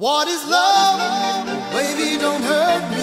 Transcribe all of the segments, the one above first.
What is love? Baby, don't hurt me.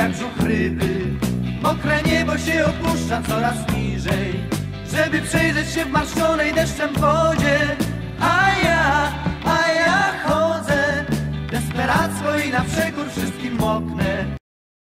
Jak brzuch ryby Mokre niebo się opuszcza coraz niżej. Żeby przejrzeć się w marszczonej deszczem wodzie. A ja, a ja chodzę. Desperacko i na przekór